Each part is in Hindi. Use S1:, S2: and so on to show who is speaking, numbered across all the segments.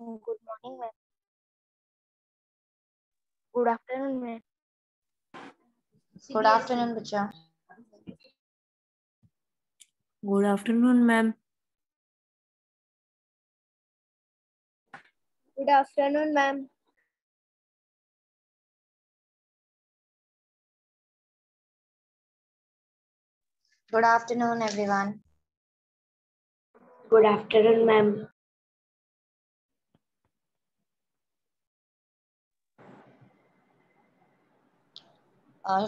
S1: Good morning ma'am good afternoon ma'am
S2: good afternoon बच्चा
S3: good afternoon ma'am
S1: good afternoon ma'am
S2: good afternoon everyone
S1: good afternoon ma'am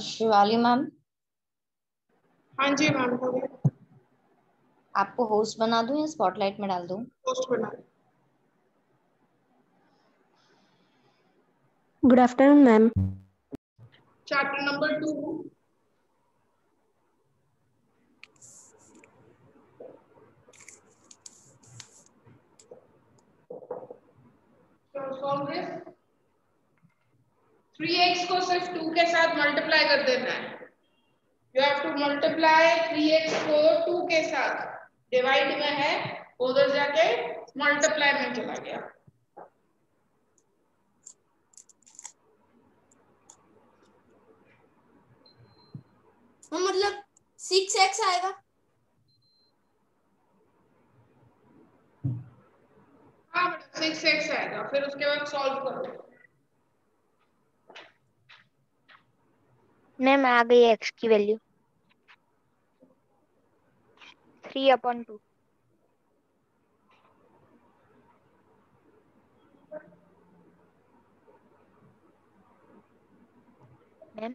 S2: Shivali ma'am
S4: हाँ जी मैम
S2: आपको होस्ट बना दूँ या स्पॉटलाइट में डाल दूँ?
S4: पोस्ट बना
S1: good afternoon ma'am
S4: chapter number two three x को सिर्फ़ टू के साथ मल्टीप्लाई कर देना है। You have to multiply three x को टू के साथ। डिवाइड में है उधर जाके मल्टीप्लाई में चला गया।
S5: हाँ, मतलब सिक्स एक्स आएगा।
S4: हाँ बेटा सिक्स एक्स आएगा। फिर उसके बाद सॉल्व करो।
S1: मैम आ गई एक्स की value three upon two ma'am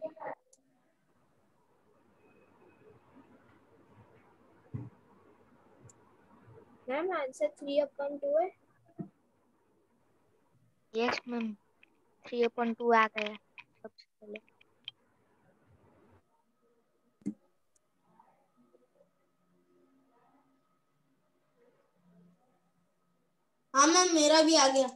S5: ma'am answer three upon two है?
S1: Yes ma'am three upon two आ गया. सबसे पहले
S5: हाँ मैम मेरा भी आ गया।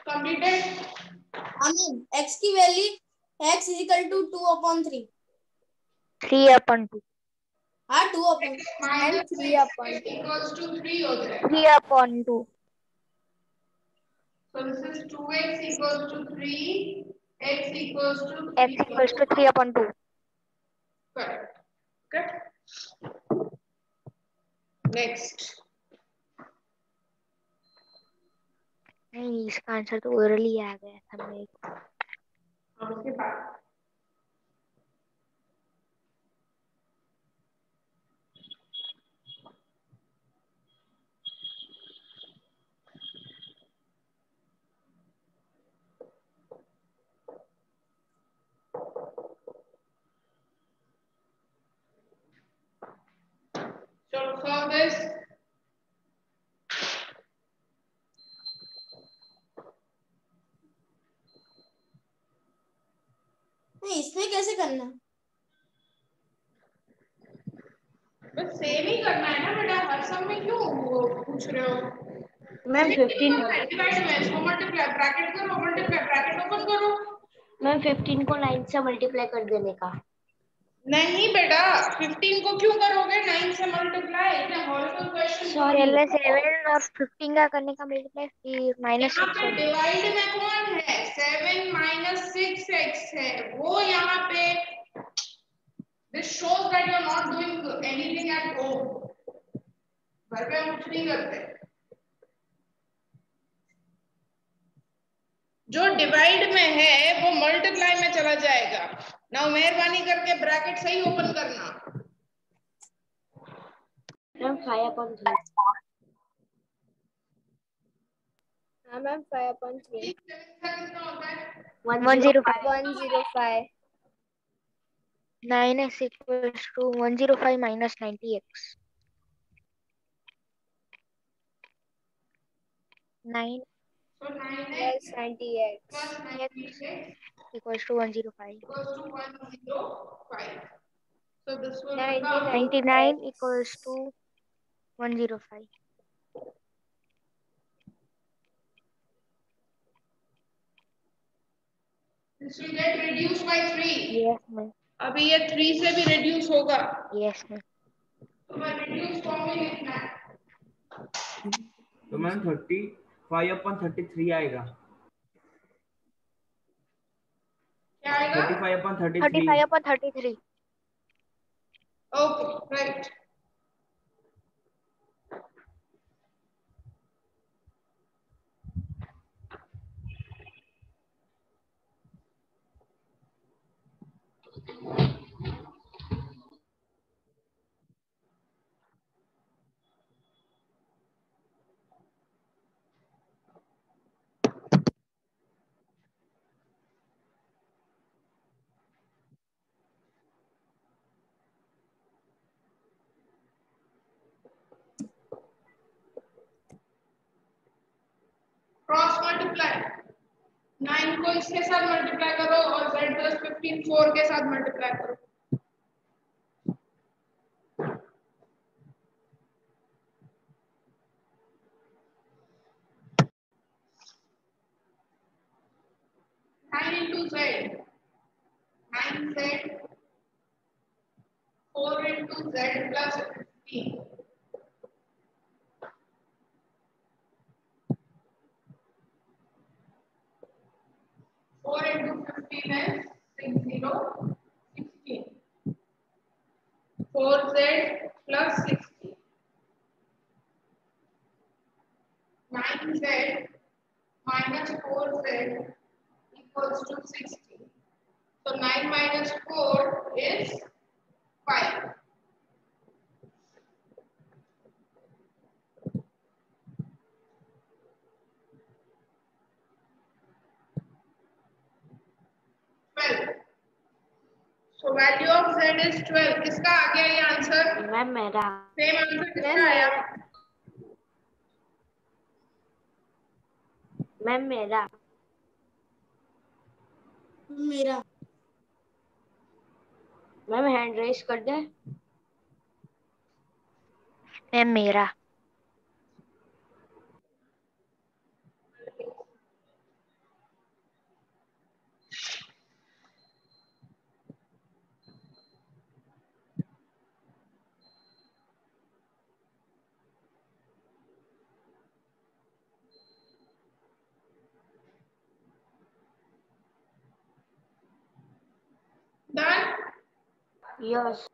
S4: कंप्लीटेड
S5: हाँ एक्स की value x equal to two upon three
S1: three upon two
S5: हाँ two upon
S4: minus
S5: three upon
S4: equals to three हो जाएगा
S1: three upon two
S4: So this is 2x equals to 3, x equals to 3.
S1: X equals to three upon two
S4: Correct. Okay. Next.
S1: नहीं इसका आंसर तो ओरली आ गया था मेरे को
S4: solve this.
S5: नहीं इसमें कैसे करना?
S4: बस सेम ही करना है ना बेटा हर सब में क्यों पूछ रहे हो?
S1: मैम फिफ्टीन
S4: डिवाइड में इसको मल्टीप्लाई ब्रैकेट करो मल्टीप्लाई ब्रैकेट ओपन करो।
S1: मैम फिफ्टीन को नाइन से मल्टीप्लाई कर देने का।
S4: नहीं बेटा 15 को क्यों करोगे? 9 से मल्टीप्लाई इतने हॉरिबल क्वेश्चन
S1: सॉरी मैं सेवन और फिफ्टीन का करने का मल्टीप्लाई फिर माइनस
S4: यहाँ पे डिवाइड में कौन है? सेवन माइनस सिक्स एक्स है। वो यहाँ पे this shows that you are not doing anything at home घर पे हम कुछ नहीं करते। जो डिवाइड में है वो मल्टीप्लाई में चला जाएगा। नाउ मेहरबानी करके ब्रैकेट सही ओपन करना।
S1: मैम फाइव अपॉन थ्री
S5: हाँ मैम फाइव अपॉन थ्री
S4: कितना होता है?
S1: One zero five
S5: one zero five
S1: nine x equals to one zero five minus ninety x nine
S4: 9x
S5: plus ninety x
S4: plus 96
S1: equals to 105.
S4: equals to 105. So this will become
S1: 99 equals to 105.
S4: this will get reduced by 3.
S1: Yes, ma'am.
S4: अभी ये 3 से भी reduce होगा
S1: Yes, ma'am.
S4: तो मैं reduce form में लिखना है
S6: तो ma'am thirty five upon thirty thirty five upon thirty three
S1: 35 upon 33.
S4: Okay, multiply nine को इसके साथ मल्टीप्लाई करो और जेड प्लस फिफ्टीन फोर के साथ मल्टीप्लाई करो। 9z minus 4z equals to 60. So 9 minus 4 is 5. So value of z is 12. किसका आ गया ये आंसर
S1: मैम मेरा
S4: सेम आंसर किसका आया
S1: मैम मेरा।
S5: मेरा।
S1: मैम हैंड रेस कर दे। मैम मेरा। Yes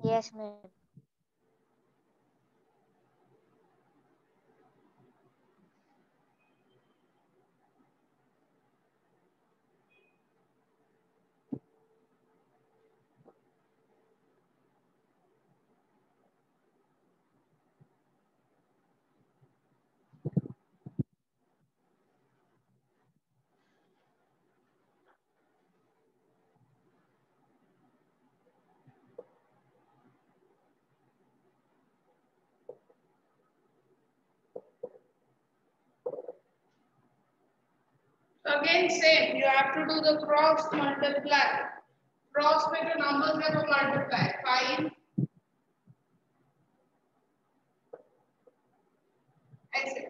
S1: yes ma'am
S4: Again same. You have to do the cross multiply. Cross में जो numbers है वो multiply. Five. ऐसे.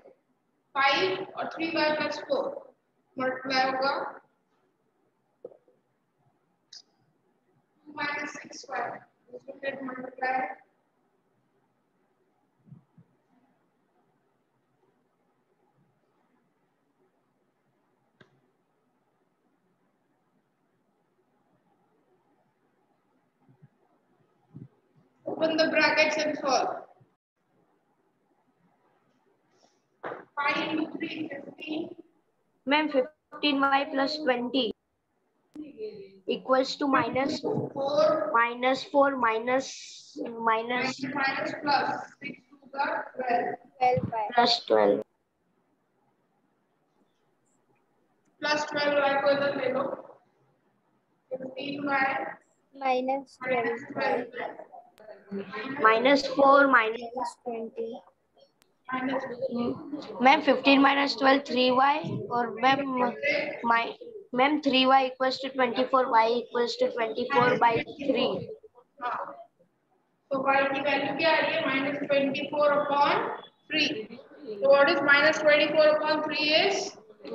S4: Five और three y plus four. Multiply होगा. Two minus six y. This will Open the brackets and solve. 5 into 3, 15.
S1: Ma'am 15y plus 20 equals to minus
S4: 4
S1: minus 4 minus minus
S4: minus plus 6 to the 12.
S5: 12 by
S1: plus 12
S4: Plus 12 y को इधर ले लो. 15 y
S5: minus 12
S4: minus 12
S1: minus 4 minus
S5: 20
S4: minus
S1: ma'am 15 minus 12 3y और ma'am ma'am 3y equals to 24 y equals to 24 by 3
S4: हाँ तो y की वैल्यू क्या आ रही है? Minus twenty four upon three तो what is minus twenty four upon three is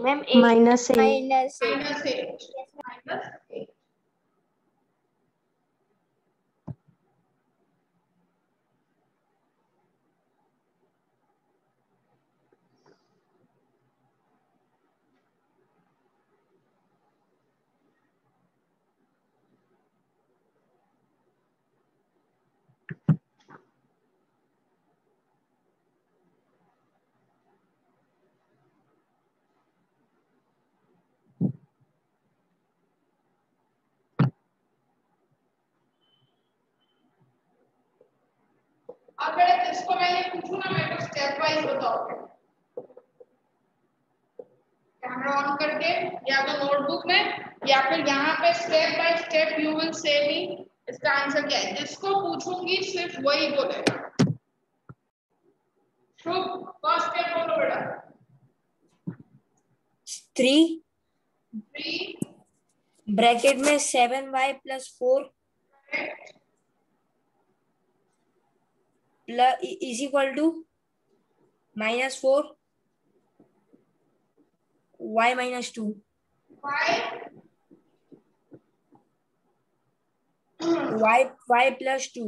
S1: ma'am.
S5: Minus
S4: minus eight minus eight अब बेटा जिसको मैंने पूछू ना मेरे को स्टेप वाइज बताओ। कैमरा ऑन करके या तो नोटबुक में या फिर यहाँ पे step by step you will say me इसका आंसर क्या है? जिसको पूछूँगी सिर्फ़ वही बोलेगा शुभ फ़र्स्ट स्टेप बोलो बेटा।
S3: थ्री
S4: थ्री
S3: ब्रैकेट में seven y plus four is equal to minus four y minus two y y plus two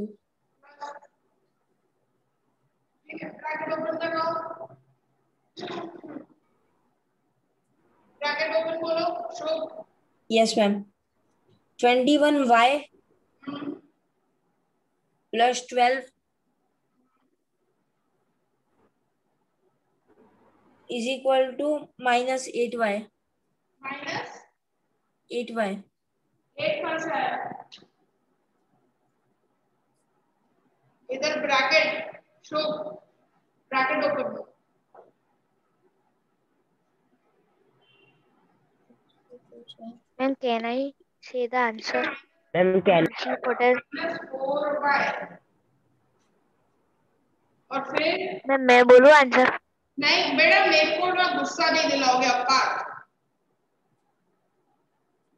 S3: yes ma'am twenty one y plus twelve is equal to minus 8y
S4: minus
S3: 8y
S4: eight कौन सा है इधर bracket show bracket open
S1: ma'am can I say the answer
S7: ma'am can
S1: what is
S4: plus four y और फिर
S1: मैम मैं बोलूँ आंसर
S4: नहीं बेटा मेरे को ना गुस्सा नहीं दिलाओगे अपार्ट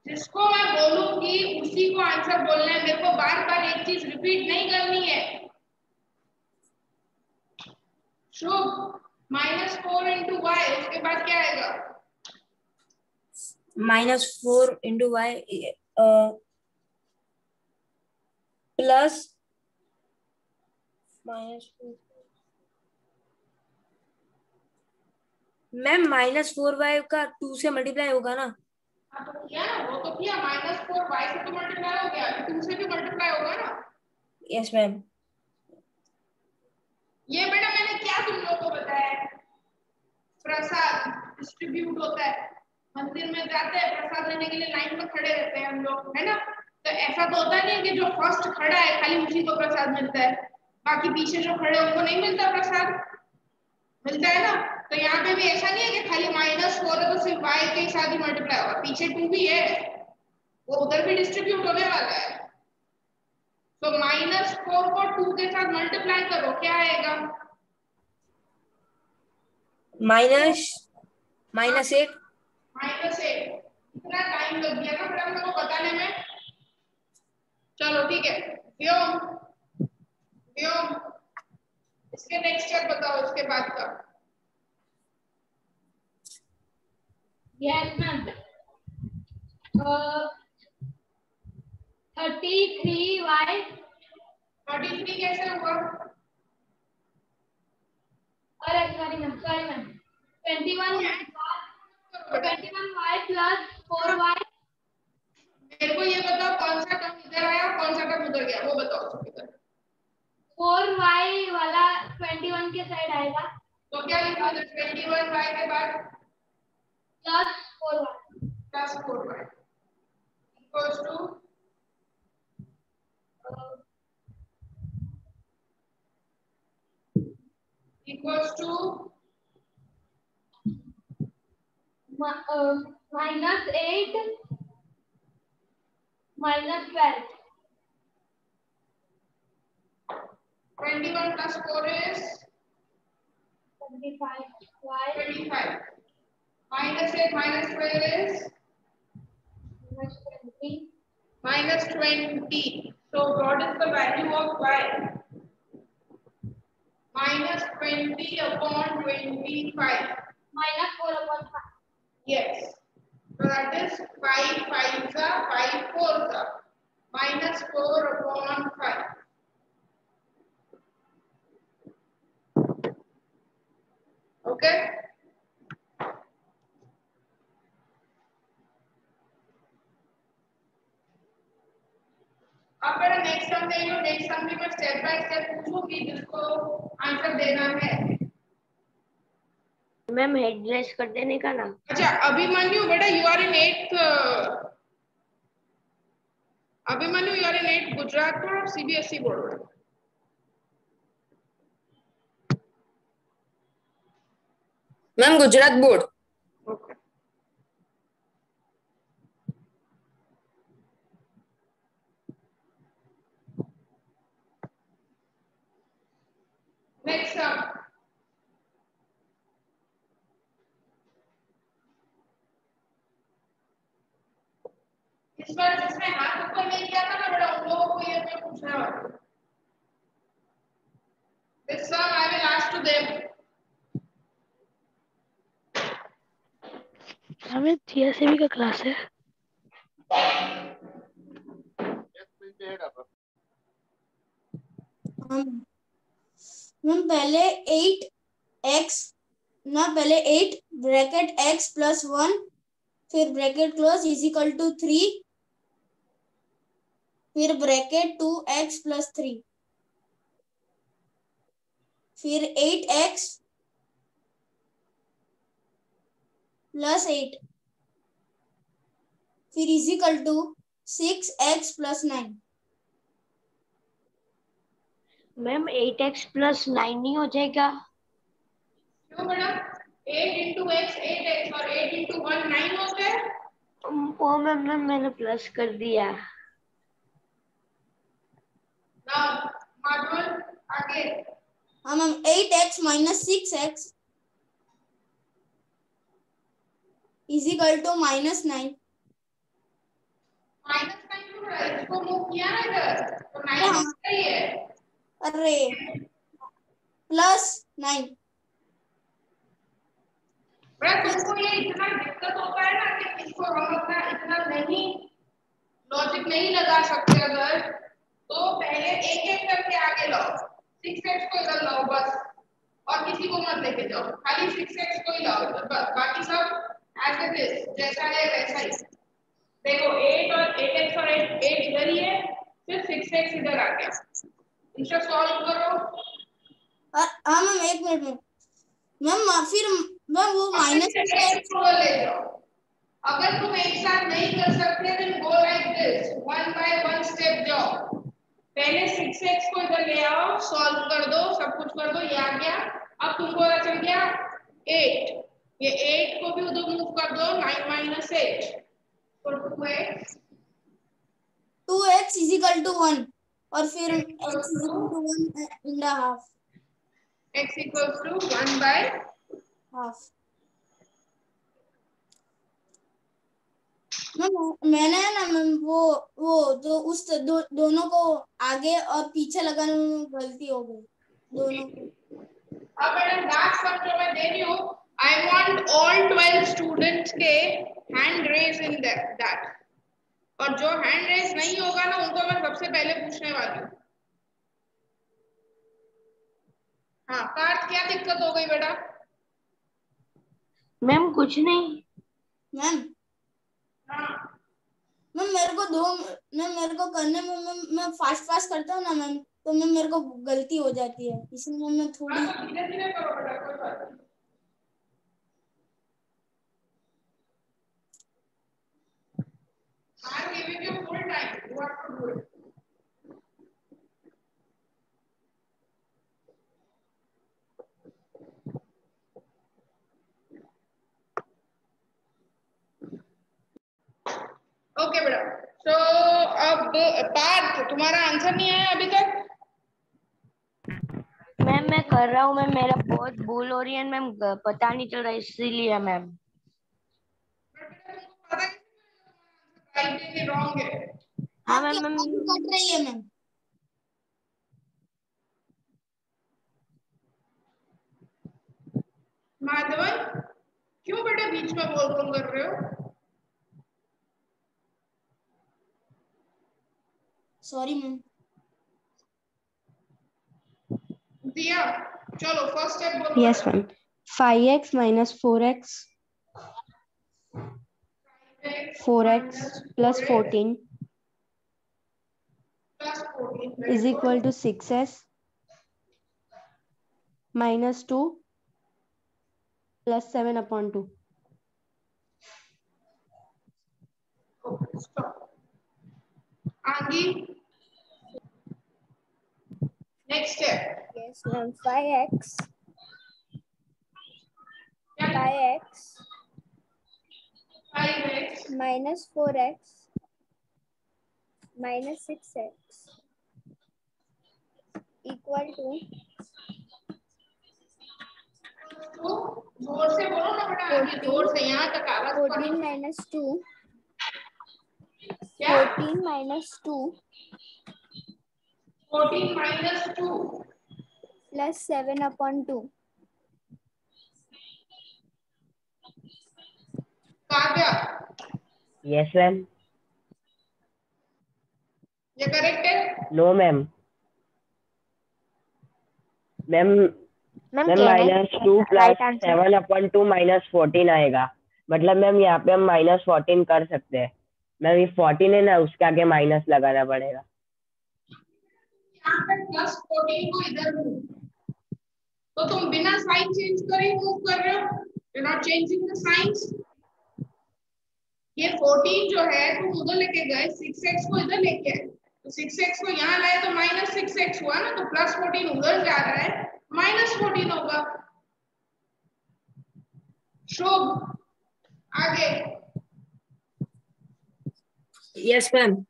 S4: जिसको मैं बोलूँगी उसी को आंसर बोलना है। मेरे को बार बार एक चीज़ रिपीट नहीं करनी है। Shubh minus four into y उसके बाद क्या आएगा?
S3: Minus 4 into y uh, plus minus ma'am minus four y का टू से मल्टीप्लाई होगा ना?
S4: हाँ तो किया ना वो तो किया माइनस फोर वाई से तो मल्टीप्लाई हो गया टू से भी मल्टीप्लाई होगा ना?
S3: Yes ma'am.
S4: ये बेटा मैंने क्या तुम लोगों को बताया? प्रसाद डिस्ट्रीब्यूट होता है। मंदिर में जाते हैं प्रसाद लेने के लिए लाइन में खड़े रहते हैं हम लोग है ना? तो ऐसा तो होता नहीं है कि जो फ़र्स्ट खड़ा है खाली उसी को प्रसाद मिलता है। बाकी पीछे जो खड़े उनको नहीं मिलता प्रसाद? मिलता है ना? तो यहाँ पे भी ऐसा नहीं है कि खाली माइनस फोर है तो सिर्फ़ वाई के साथ ही मल्टीप्लाई होगा पीछे टू भी है। वो उधर भी डिस्ट्रीब्यूट होने वाला है। तो माइनस फोर को टू के साथ मल्टीप्लाई करो क्या आएगा?
S3: Minus minus eight
S4: minus eight इतना टाइम लग गया ना फिर हम लोग बताने में चलो ठीक है। व्योम व्योम इसके नेक्स्ट स्टेप बताओ इसके बाद का।
S8: Yes, ma'am. Uh, 33y
S4: thirty three कैसे हुआ?
S8: अरे sorry ma'am sorry ma'am 21 21y plus 4y
S4: मेरे को ये बताओ कौन सा टर्म इधर आया कौन सा टर्म उधर गया? वो बताओ इधर।
S8: 4y वाला 21 के साइड आएगा।
S4: तो क्या लिखा था ट्वेंटी वन वाई के बाद
S8: plus 4y
S4: plus four y equals equals to
S8: uh, minus 8 minus 12
S4: 21 plus 4 is
S8: 25y
S4: 25 minus 8 minus 12 is
S8: minus 20
S4: minus 20 So what is the value of y? Minus 20 upon 25.
S8: minus 4 upon 5.
S4: Yes. So that is 5 5 are 5 4 are minus 4 upon 5. Okay. अब मेरा नेक्स्ट सम देख लो नेक्स्ट सम भी मैं स्टेप बाय स्टेप पूछूँगी जिसको आंसर देना है।
S1: मैम हेड कर देने का ना?
S4: अच्छा अभिमन्यु बेटा you are in eighth Abhimanyu you are in eighth Gujarat board और CBSE board
S7: ma'am Gujarat board
S4: next sum इस बार जिसने हाथ ऊपर नहीं किया था ना बेटा उन लोगों को ये मैं पूछने वाला हूँ This sum I will ask to them.
S1: हमें जीएसएबी का क्लास है
S5: मैम पहले एट एक्स ना पहले eight bracket x plus one फिर bracket close is equal to three फिर bracket two x plus three फिर एट एक्स प्लस एट फिर is equal to six x plus nine
S1: ma'am eight x plus nine नहीं हो जाएगा।
S4: क्यों बेटा 8 into x 8x और 8 into 1 9 होता है
S1: वो मैम मैम मैंने प्लस कर दिया।
S5: हाँ ma'am eight x minus six x is equal to minus nine
S4: minus 9 क्यों इसको मूव किया ना इधर। तो 9
S5: हाँ।
S4: है।
S5: अरे। Plus nine.
S4: तुमको ये इतना दिक्कत होता है ना कि इसको हम अपना इतना नहीं लॉजिक नहीं लगा सकते अगर तो पहले एक एक करके आगे लाओ। सिक्स एक्स को इधर लाओ बस, और किसी को मत लेके जाओ। खाली सिक्स एक्स को ही लाओ बस। बाकी सब एज इट इज़ जैसा है वैसा ही। देखो एट और एट एक्स और एट एट इधर ही है, फिर सिक्स एक्स इधर आ गया। इसे सॉल्व करो।
S5: हाँ मैम एक मिनट में मैम फिर मैम वो माइनस
S4: ले जाओ अगर तुम एक साथ नहीं कर सकते then go like this one by one step जाओ। पहले 6x को इधर ले आओ सॉल्व कर दो सब कुछ कर दो ये आ गया। अब तुमको पता चल गया 8 ये 8 को भी उधर मूव कर दो 9 माइनस 8 तो 2x
S5: two x is equal to one और फिर equal to one the half
S4: x equals to 1 by
S5: half मैंने ना मैम वो वो जो उस दो, दोनों को आगे और पीछे लगाने में गलती हो गई। दोनों
S4: अब मैडम लास्ट सम जो मैं दे रही हूँ। आई वांट ऑल 12 स्टूडेंट्स के हैंड रेज इन दैट और जो हैंड रेज नहीं होगा ना उनको मैं सबसे पहले पूछने वाली हूँ। हाँ पार्थ क्या दिक्कत हो गई बेटा?
S1: मैम कुछ नहीं।
S5: मैम
S4: हाँ।
S5: मैम मेरे को दो मैम मेरे को करने में मैम मैं फास्ट फास्ट करता हूँ ना मैम तो मैम मेरे को गलती हो जाती है इसलिए मैं थोड़ी
S4: हाँ, तो धीरे धीरे करो बेटा कोई बात नहीं। Giving you full time. You have to do it. Okay बेटा तो अब पार्थ तुम्हारा आंसर नहीं आया अभी तक
S1: मैम मैं कर रहा हूँ मैम मेरा बहुत भूल हो रही है मैम पता नहीं चल रहा इसीलिए मैम
S4: पता है रॉन्ग है।
S1: हाँ मैम मैम।
S5: कट रही है मैम?
S4: माधवन क्यों बेटा बीच में बोल बोल कर रहे हो?
S5: Sorry ma'am.
S4: दिया चलो फ़र्स्ट स्टेप बोलो
S9: Yes, ma'am. 5x minus 4x, 4x plus 14 is equal to 6s minus 2 plus 7 upon 2.
S4: Okay, stop. Angie, next step.
S10: Yes, ma'am. 5x. 5x
S4: minus four x minus six x
S10: equal to fourteen
S4: minus
S10: two fourteen minus
S4: two minus two
S10: plus seven upon two
S4: Kavya
S11: Yes, ma'am.
S4: ये करेक्ट है?
S11: No, ma'am. Ma'am
S1: ma'am
S11: ma'am minus two plus seven upon two minus fourteen आएगा। मतलब मैम यहाँ पे हम माइनस फोर्टीन कर सकते हैं। मैम ये फोर्टीन है ना उसके आगे माइनस लगाना पड़ेगा।
S4: प्लस 14 को इधर तो तुम बिना साइन चेंज करे मूव कर रहे हो? You not changing the signs ये 14 जो है तुम उधर लेके गए 6x को इधर लेके आए। तो 6x को यहाँ लाए तो माइनस सिक्स हुआ ना तो प्लस 14 उधर जा रहा है माइनस 14 होगा। शुभ। आगे।
S3: Yes, ma'am.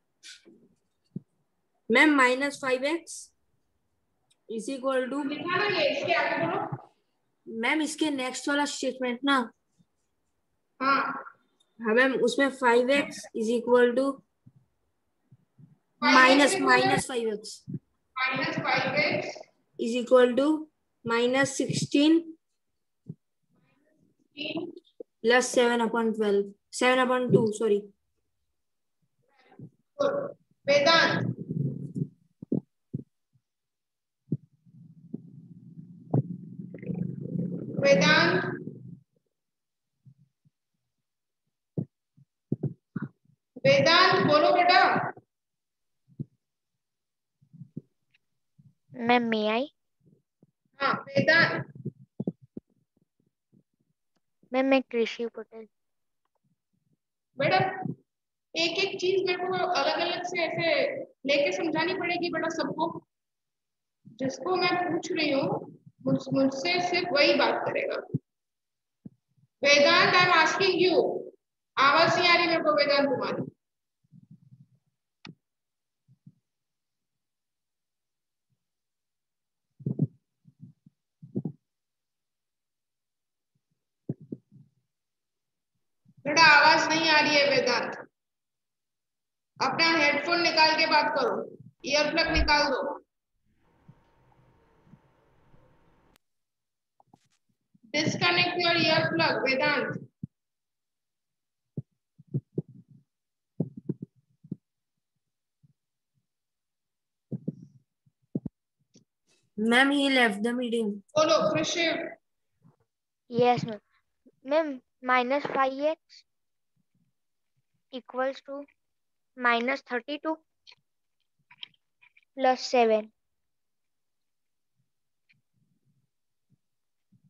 S3: Ma'am, minus 5x is equal to
S4: लिखा ना ये इसके आगे बोलो।
S3: मैम इसके नेक्स्ट वाला स्टेटमेंट ना।
S4: हाँ।
S3: हमें उसमें
S4: five
S3: x
S4: is equal
S3: to minus
S4: minus five x
S3: minus five x is equal to minus sixteen plus seven upon
S4: twelve seven upon two sorry
S1: ma'am may I
S4: हाँ वेदांत
S1: मैम मैं कृषि पटेल।
S4: बेटा एक एक चीज़ मेरे को अलग अलग से ऐसे लेके समझानी पड़ेगी बेटा सबको। जिसको मैं पूछ रही हूँ मुझ मुझसे सिर्फ़ वही बात करेगा। Vedant I am asking you आवाज़ नहीं आ रही मेरे को वेदांत तुम्हारी बेटा आवाज़ नहीं आ रही है वेदांत। अपना हेडफोन निकाल के बात करो। ईयर प्लग निकाल दो। Disconnect your ear plug Vedant.
S3: Ma'am he left the meeting.
S4: बोलो Krishi
S1: yes ma'am ma'am minus five x equals to minus thirty two plus seven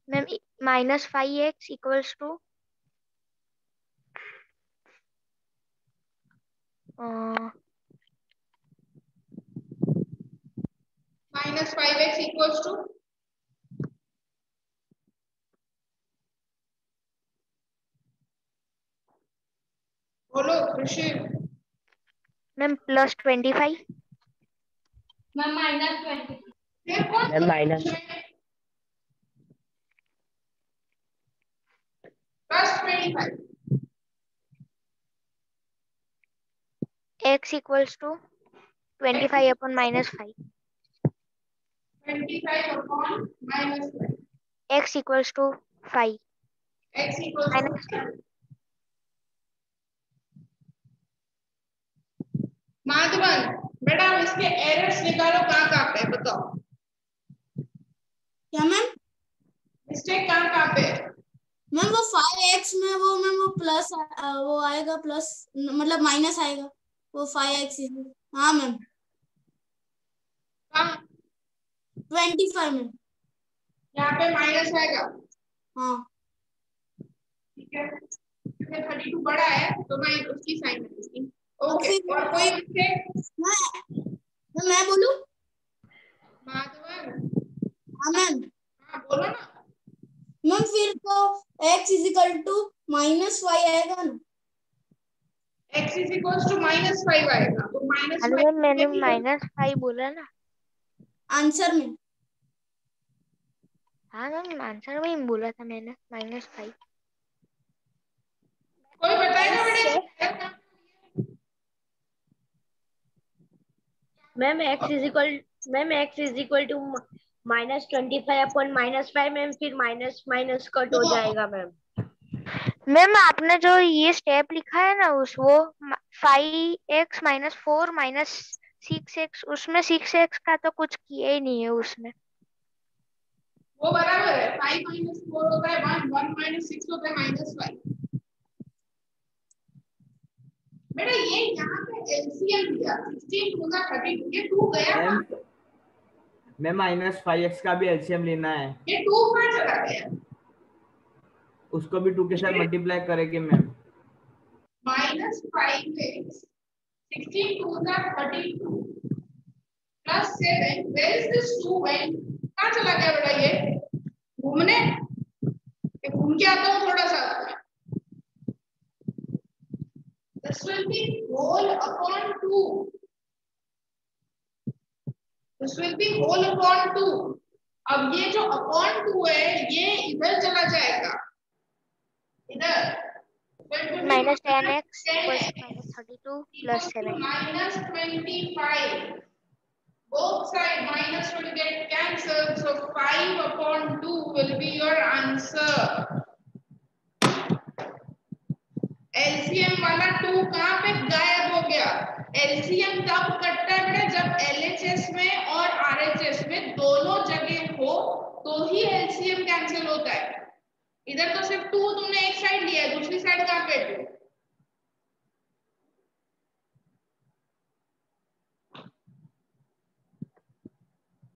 S1: ma'am minus five x equals to
S4: minus five x equals to बोलो Krishi
S1: ma'am plus twenty five
S8: ma'am minus twenty
S11: minus
S4: plus twenty five
S12: x equals to 25 upon minus 5
S4: 25 upon minus 5
S12: x equals to 5
S4: x equals to
S12: minus 2
S4: Madhavan बेटा इसके एरर्स निकालो कहाँ कहाँ पे बताओ।
S5: क्या मैम?
S4: मिस्टेक कहाँ कहाँ पे
S5: मैम वो फाइव एक्स में वो मैम वो प्लस वो आएगा प्लस मतलब माइनस आएगा। वो फाइव एक्स हाँ मैम।
S4: कहाँ?
S5: ट्वेंटी फाइव में
S4: यहाँ पे माइनस आएगा।
S5: हाँ।
S4: ठीक है। थर्टी टू बड़ा है तो मैं उसकी साइन में ओके और कोई
S5: मैं मैं- मैं बोलूँ?
S4: माधवन।
S5: हाँ मैम।
S4: हाँ बोलो ना।
S5: मैम फिर तो x is equal to minus five आएगा ना?
S4: x is equals to minus five आएगा। तो माइनस
S12: अरे मैंने माइनस 5 बोला ना।
S5: आंसर में।
S12: हाँ मैम आंसर में ही बोला था मैंने माइनस 5
S4: कोई बताएगा बेटे?
S1: Ma'am x is equal ma'am x is equal to minus twenty five upon minus five ma'am फिर माइनस माइनस कट हो जाएगा मैम।
S12: मैम आपने जो ये स्टेप लिखा है ना उस वो five x minus four minus six x उसमें सिक्स एक्स का तो कुछ किया ही नहीं है उसमें।
S4: वो बराबर है फाइव माइनस फोर होता है वन वन माइनस सिक्स होता है माइनस फाइव बेटा ये यहाँ पे एलसीएम दिया सिक्सटीन टू का थर्टी टू ये टू गया
S6: ma'am ma'am minus five x का भी एलसीएम लेना है।
S4: ये टू कहाँ चला गया?
S6: उसको भी टू के साथ मल्टीप्लाई करेंगे ma'am
S4: minus five x sixteen two का thirty two plus seven where is this two when कहाँ चला गया बेटा ये? घूमने? ये घूम के आता हूँ थोड़ा सा। This will be whole upon 2 this will be whole upon 2 अब ये जो upon 2 है ये इधर चला जाएगा इधर
S12: minus ten x minus thirty two plus seven
S4: minus 25 both side minus will get cancelled so 5 upon 2 will be your answer LCM वाला टू कहाँ पे गायब हो गया? एलसीएम तब कटता है बेटा जब एलएचएस में और आरएचएस में दोनों जगह हो तो ही एलसीएम कैंसिल होता है। इधर तो सिर्फ़ टू तुमने एक साइड लिया है, दूसरी साइड कहाँ पे टू